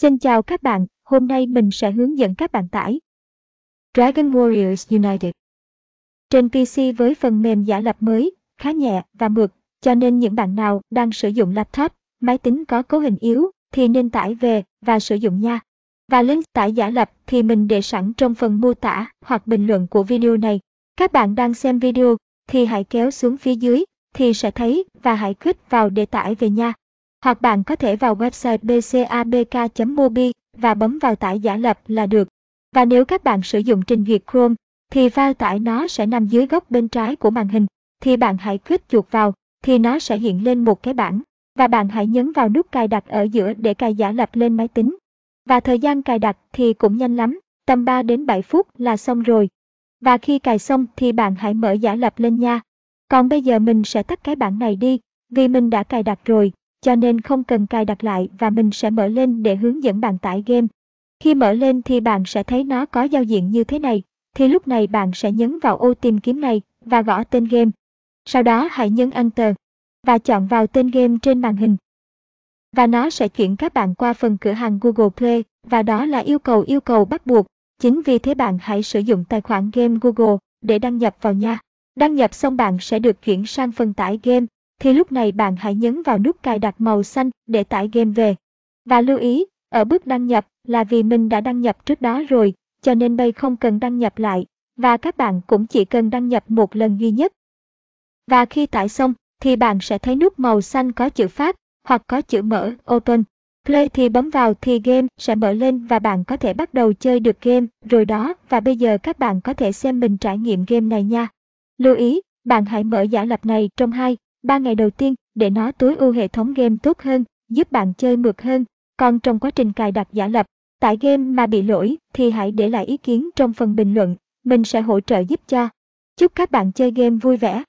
Xin chào các bạn, hôm nay mình sẽ hướng dẫn các bạn tải Dragon Warriors United. Trên PC với phần mềm giả lập mới, khá nhẹ và mượt, cho nên những bạn nào đang sử dụng laptop, máy tính có cấu hình yếu thì nên tải về và sử dụng nha. Và link tải giả lập thì mình để sẵn trong phần mô tả hoặc bình luận của video này. Các bạn đang xem video thì hãy kéo xuống phía dưới thì sẽ thấy và hãy click vào để tải về nha. Hoặc bạn có thể vào website bcabk.mobi và bấm vào tải giả lập là được. Và nếu các bạn sử dụng trình duyệt Chrome, thì file tải nó sẽ nằm dưới góc bên trái của màn hình. Thì bạn hãy click chuột vào, thì nó sẽ hiện lên một cái bảng. Và bạn hãy nhấn vào nút cài đặt ở giữa để cài giả lập lên máy tính. Và thời gian cài đặt thì cũng nhanh lắm, tầm 3 đến 7 phút là xong rồi. Và khi cài xong thì bạn hãy mở giả lập lên nha. Còn bây giờ mình sẽ tắt cái bảng này đi, vì mình đã cài đặt rồi cho nên không cần cài đặt lại và mình sẽ mở lên để hướng dẫn bạn tải game. Khi mở lên thì bạn sẽ thấy nó có giao diện như thế này, thì lúc này bạn sẽ nhấn vào ô tìm kiếm này và gõ tên game. Sau đó hãy nhấn Enter và chọn vào tên game trên màn hình. Và nó sẽ chuyển các bạn qua phần cửa hàng Google Play và đó là yêu cầu yêu cầu bắt buộc. Chính vì thế bạn hãy sử dụng tài khoản game Google để đăng nhập vào nha. Đăng nhập xong bạn sẽ được chuyển sang phần tải game thì lúc này bạn hãy nhấn vào nút cài đặt màu xanh để tải game về. Và lưu ý, ở bước đăng nhập là vì mình đã đăng nhập trước đó rồi, cho nên đây không cần đăng nhập lại, và các bạn cũng chỉ cần đăng nhập một lần duy nhất. Và khi tải xong, thì bạn sẽ thấy nút màu xanh có chữ phát, hoặc có chữ mở, open. Play thì bấm vào thì game sẽ mở lên và bạn có thể bắt đầu chơi được game rồi đó và bây giờ các bạn có thể xem mình trải nghiệm game này nha. Lưu ý, bạn hãy mở giả lập này trong 2 3 ngày đầu tiên để nó tối ưu hệ thống game tốt hơn, giúp bạn chơi mượt hơn. Còn trong quá trình cài đặt giả lập, tải game mà bị lỗi thì hãy để lại ý kiến trong phần bình luận, mình sẽ hỗ trợ giúp cho. Chúc các bạn chơi game vui vẻ.